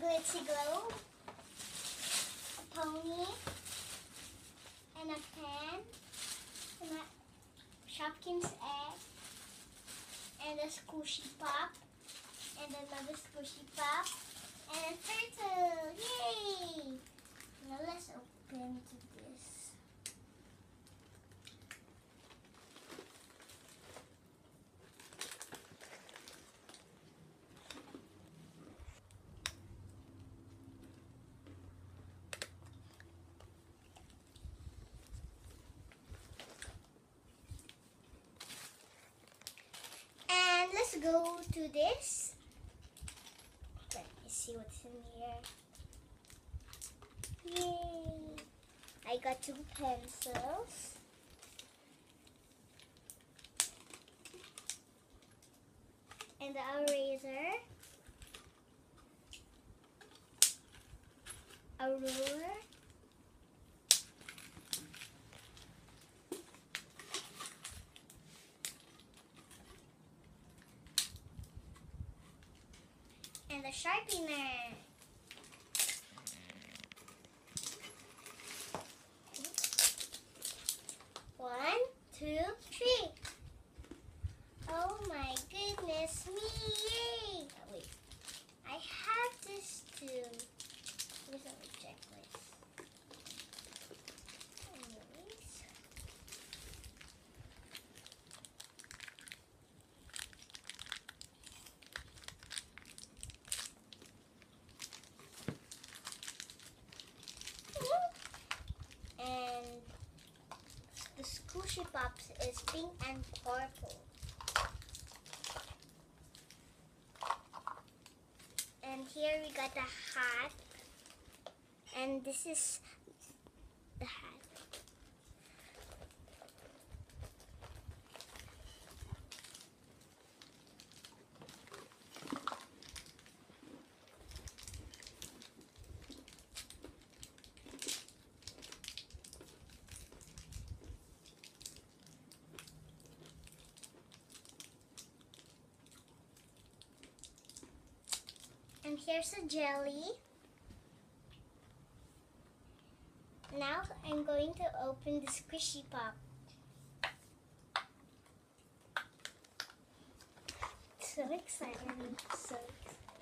glitzy globe, a pony, and a pen, and a Shopkins egg, and a squishy pop, and another squishy pop, and a turtle. Yay! Now let's open this. And let's go to this. Let me see what's in here. Yay! I got two pencils. And a eraser. A ruler. And a sharpener. One, squishy pops is pink and purple. And here we got the hat. And this is the hat. And here's a jelly. Now I'm going to open the squishy pop. So excited. So excited.